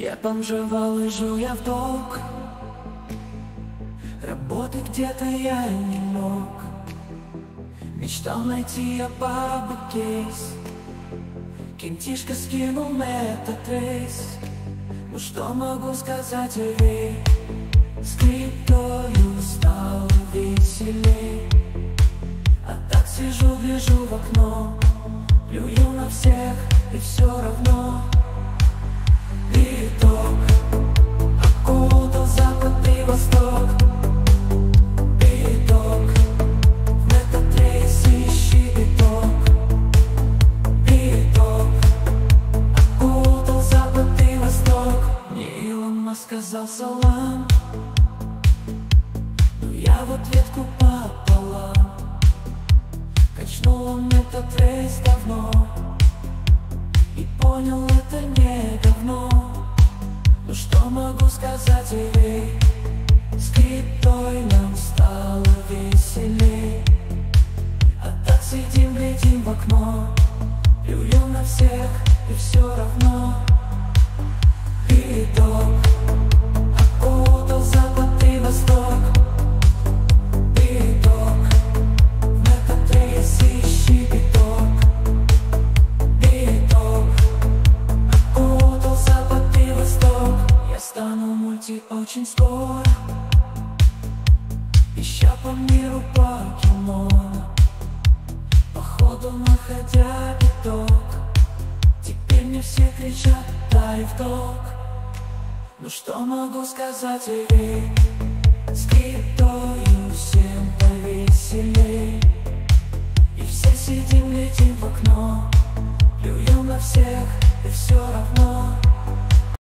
Я бомжевал и жил я в долг. Работы где-то я не мог. Мечтал найти я бабу кейс. Кентишка скинул метод рейс? Ну что могу сказать, эй С криптою стало веселей. А так сижу, гляжу в окно. Плюю на всех и все равно сказал салам. Но я в ответку пополам. Качнул он этот рейс давно. И понял это не говно. Ну что могу сказать, эй С криптой нам стало веселей. А так сидим, глядим в окно Плюю на всех и все равно. Итог очень скоро Ища по миру покемона Походу находя итог Теперь мне все кричат дай в долг. Ну что могу сказать, эй С криптою всем повеселей. И все сидим, глядим в окно Плюем на всех и все равно